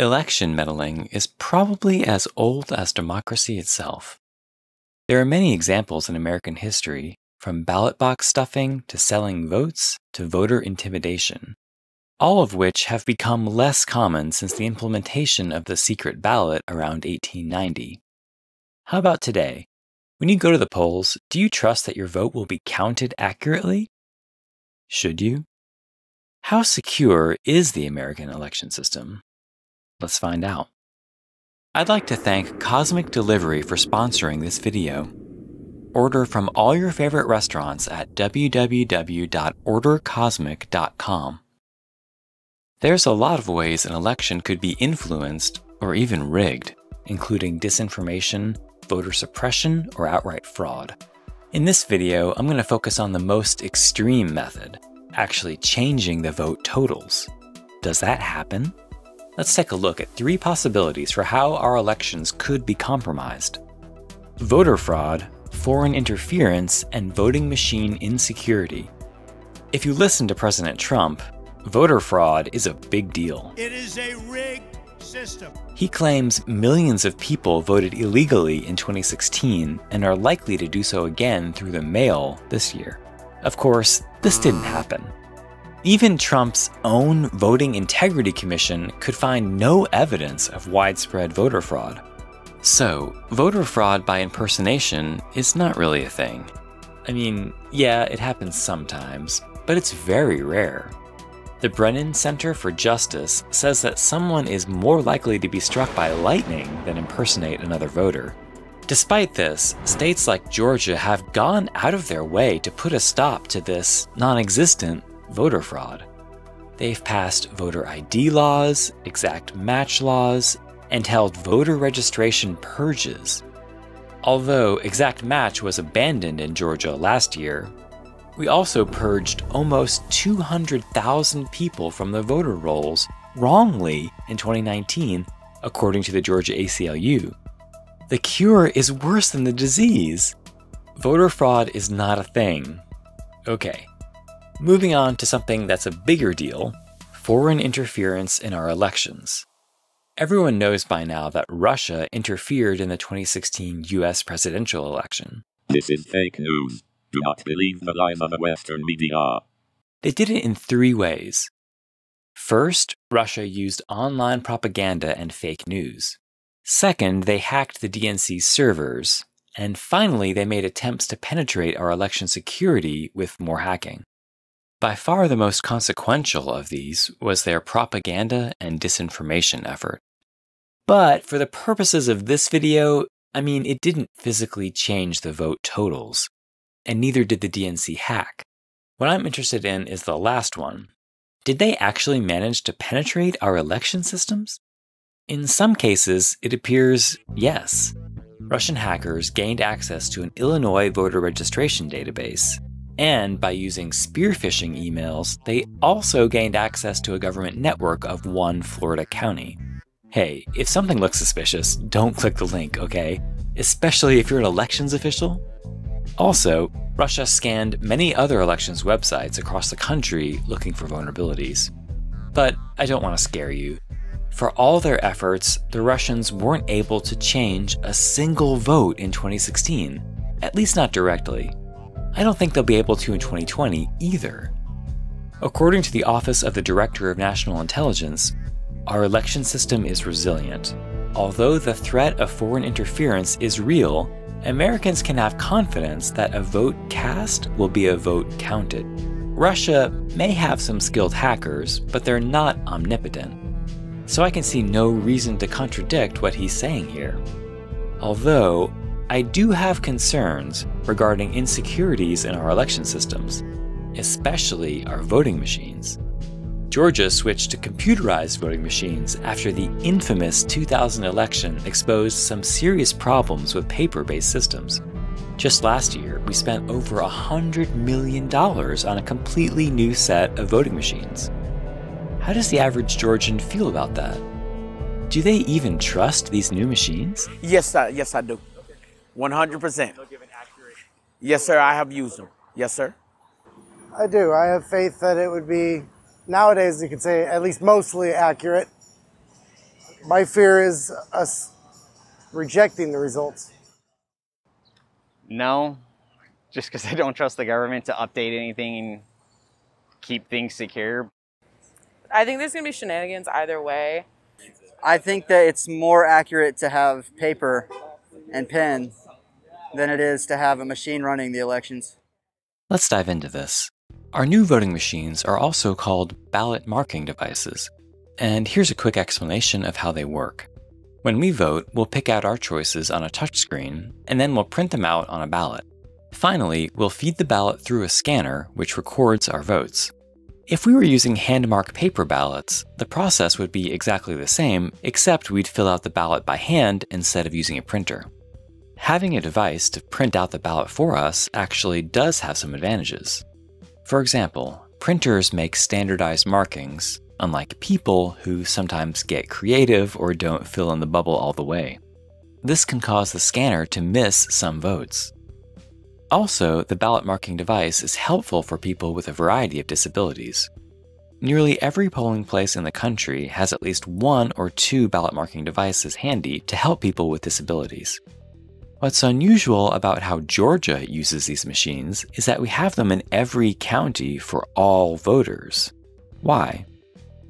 Election meddling is probably as old as democracy itself. There are many examples in American history, from ballot box stuffing to selling votes to voter intimidation, all of which have become less common since the implementation of the secret ballot around 1890. How about today? When you go to the polls, do you trust that your vote will be counted accurately? Should you? How secure is the American election system? Let's find out. I'd like to thank Cosmic Delivery for sponsoring this video. Order from all your favorite restaurants at www.ordercosmic.com. There's a lot of ways an election could be influenced or even rigged, including disinformation, voter suppression, or outright fraud. In this video, I'm going to focus on the most extreme method, actually changing the vote totals. Does that happen? Let's take a look at three possibilities for how our elections could be compromised. Voter fraud, foreign interference, and voting machine insecurity. If you listen to President Trump, voter fraud is a big deal. It is a rigged system. He claims millions of people voted illegally in 2016 and are likely to do so again through the mail this year. Of course, this didn't happen. Even Trump's own Voting Integrity Commission could find no evidence of widespread voter fraud. So, voter fraud by impersonation is not really a thing. I mean, yeah, it happens sometimes, but it's very rare. The Brennan Center for Justice says that someone is more likely to be struck by lightning than impersonate another voter. Despite this, states like Georgia have gone out of their way to put a stop to this non existent voter fraud. They've passed voter ID laws, exact match laws, and held voter registration purges. Although exact match was abandoned in Georgia last year, we also purged almost 200,000 people from the voter rolls wrongly in 2019, according to the Georgia ACLU. The cure is worse than the disease. Voter fraud is not a thing. Okay, moving on to something that's a bigger deal foreign interference in our elections. Everyone knows by now that Russia interfered in the 2016 US presidential election. This is fake news. Do not believe the lies of the Western media. They did it in three ways. First, Russia used online propaganda and fake news. Second, they hacked the DNC's servers. And finally, they made attempts to penetrate our election security with more hacking. By far the most consequential of these was their propaganda and disinformation effort. But for the purposes of this video, I mean, it didn't physically change the vote totals and neither did the DNC hack. What I'm interested in is the last one. Did they actually manage to penetrate our election systems? In some cases, it appears yes. Russian hackers gained access to an Illinois voter registration database, and by using spear phishing emails, they also gained access to a government network of one Florida county. Hey, if something looks suspicious, don't click the link, okay? Especially if you're an elections official also, Russia scanned many other elections websites across the country looking for vulnerabilities. But I don't want to scare you. For all their efforts, the Russians weren't able to change a single vote in 2016, at least not directly. I don't think they'll be able to in 2020 either. According to the Office of the Director of National Intelligence, our election system is resilient. Although the threat of foreign interference is real, Americans can have confidence that a vote cast will be a vote counted. Russia may have some skilled hackers, but they're not omnipotent. So I can see no reason to contradict what he's saying here. Although, I do have concerns regarding insecurities in our election systems, especially our voting machines. Georgia switched to computerized voting machines after the infamous 2000 election exposed some serious problems with paper based systems. Just last year, we spent over $100 million on a completely new set of voting machines. How does the average Georgian feel about that? Do they even trust these new machines? Yes. Yes, I do. 100%. Yes, sir. I have used them. Yes, sir. I do. I have faith that it would be nowadays you could say at least mostly accurate. My fear is us rejecting the results. No, just because I don't trust the government to update anything and keep things secure. I think there's gonna be shenanigans either way. I think that it's more accurate to have paper and pen than it is to have a machine running the elections. Let's dive into this. Our new voting machines are also called ballot marking devices. And here's a quick explanation of how they work. When we vote, we'll pick out our choices on a touchscreen, and then we'll print them out on a ballot. Finally, we'll feed the ballot through a scanner, which records our votes. If we were using hand-marked paper ballots, the process would be exactly the same, except we'd fill out the ballot by hand instead of using a printer. Having a device to print out the ballot for us actually does have some advantages. For example, printers make standardized markings, unlike people who sometimes get creative or don't fill in the bubble all the way. This can cause the scanner to miss some votes. Also, the ballot marking device is helpful for people with a variety of disabilities. Nearly every polling place in the country has at least one or two ballot marking devices handy to help people with disabilities. What's unusual about how Georgia uses these machines is that we have them in every county for all voters. Why?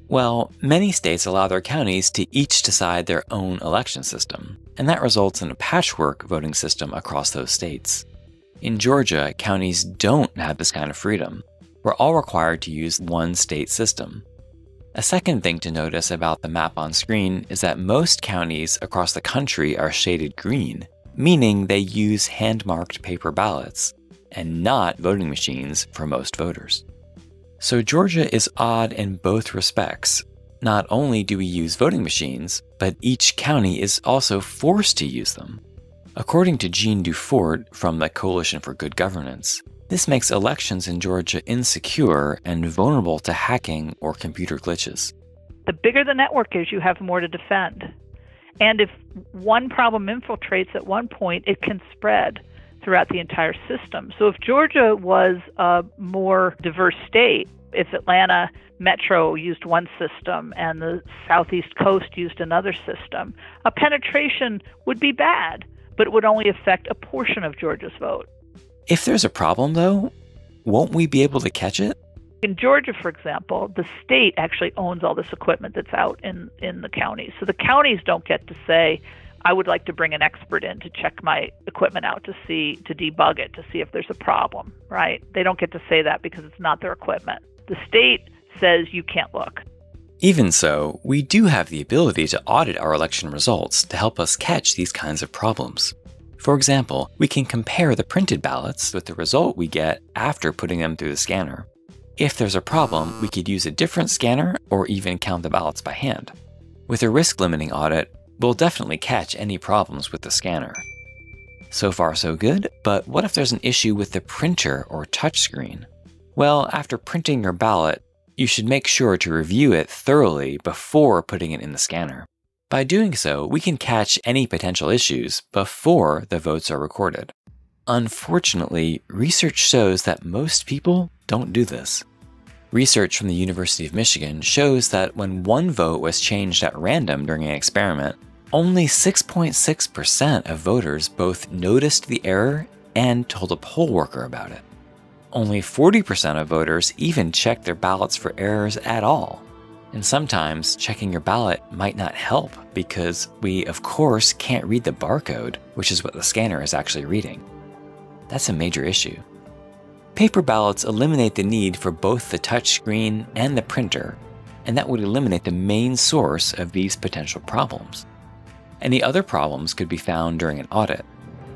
Well, many states allow their counties to each decide their own election system, and that results in a patchwork voting system across those states. In Georgia, counties don't have this kind of freedom. We're all required to use one state system. A second thing to notice about the map on screen is that most counties across the country are shaded green, meaning they use hand-marked paper ballots, and not voting machines for most voters. So Georgia is odd in both respects. Not only do we use voting machines, but each county is also forced to use them. According to Jeanne Dufort from the Coalition for Good Governance, this makes elections in Georgia insecure and vulnerable to hacking or computer glitches. The bigger the network is, you have more to defend. And if one problem infiltrates at one point, it can spread throughout the entire system. So if Georgia was a more diverse state, if Atlanta Metro used one system and the Southeast Coast used another system, a penetration would be bad but it would only affect a portion of Georgia's vote. If there's a problem, though, won't we be able to catch it? In Georgia, for example, the state actually owns all this equipment that's out in, in the counties. So the counties don't get to say, I would like to bring an expert in to check my equipment out to see, to debug it, to see if there's a problem, right? They don't get to say that because it's not their equipment. The state says you can't look. Even so, we do have the ability to audit our election results to help us catch these kinds of problems. For example, we can compare the printed ballots with the result we get after putting them through the scanner. If there's a problem, we could use a different scanner or even count the ballots by hand. With a risk limiting audit, we'll definitely catch any problems with the scanner. So far so good, but what if there's an issue with the printer or touchscreen? Well, after printing your ballot, you should make sure to review it thoroughly before putting it in the scanner. By doing so, we can catch any potential issues before the votes are recorded. Unfortunately, research shows that most people don't do this. Research from the University of Michigan shows that when one vote was changed at random during an experiment, only 6.6% of voters both noticed the error and told a poll worker about it. Only 40% of voters even checked their ballots for errors at all. And sometimes checking your ballot might not help because we, of course, can't read the barcode, which is what the scanner is actually reading. That's a major issue. Paper ballots eliminate the need for both the touchscreen and the printer, and that would eliminate the main source of these potential problems. Any other problems could be found during an audit,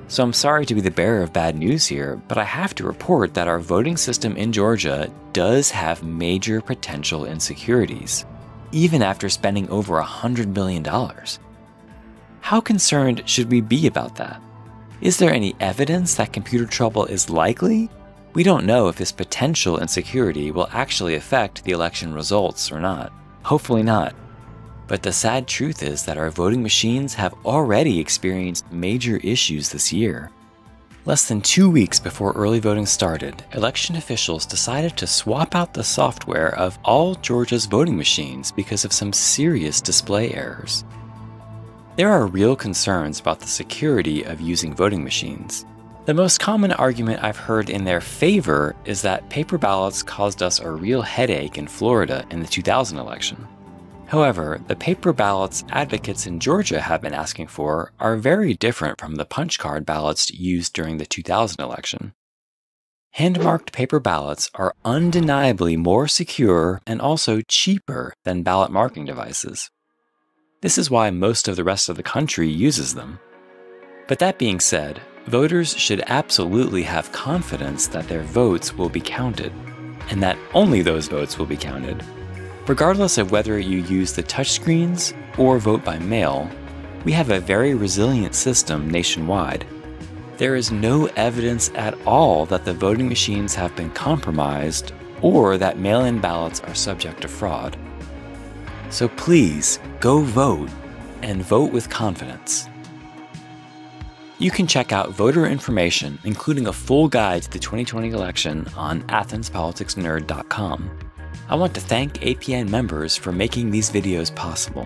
so I'm sorry to be the bearer of bad news here, but I have to report that our voting system in Georgia does have major potential insecurities, even after spending over $100 million. How concerned should we be about that? Is there any evidence that computer trouble is likely? We don't know if this potential insecurity will actually affect the election results or not. Hopefully not. But the sad truth is that our voting machines have already experienced major issues this year. Less than two weeks before early voting started, election officials decided to swap out the software of all Georgia's voting machines because of some serious display errors. There are real concerns about the security of using voting machines. The most common argument I've heard in their favor is that paper ballots caused us a real headache in Florida in the 2000 election. However, the paper ballots advocates in Georgia have been asking for are very different from the punch card ballots used during the 2000 election. Hand-marked paper ballots are undeniably more secure and also cheaper than ballot marking devices. This is why most of the rest of the country uses them. But that being said, voters should absolutely have confidence that their votes will be counted, and that only those votes will be counted. Regardless of whether you use the touchscreens or vote by mail, we have a very resilient system nationwide. There is no evidence at all that the voting machines have been compromised or that mail in ballots are subject to fraud. So please go vote and vote with confidence. You can check out voter information, including a full guide to the 2020 election, on athenspoliticsnerd.com. I want to thank APN members for making these videos possible.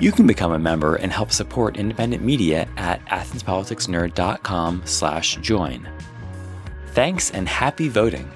You can become a member and help support independent media at athenspoliticsnerd.com/join. Thanks and happy voting.